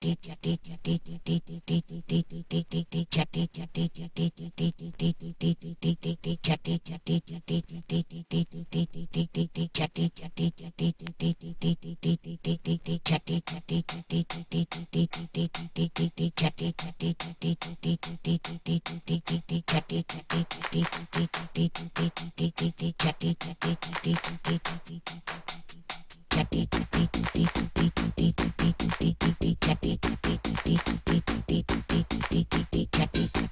You're the DJ.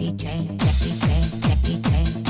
Jackie Jane, Jackie Jane, Jackie Jane.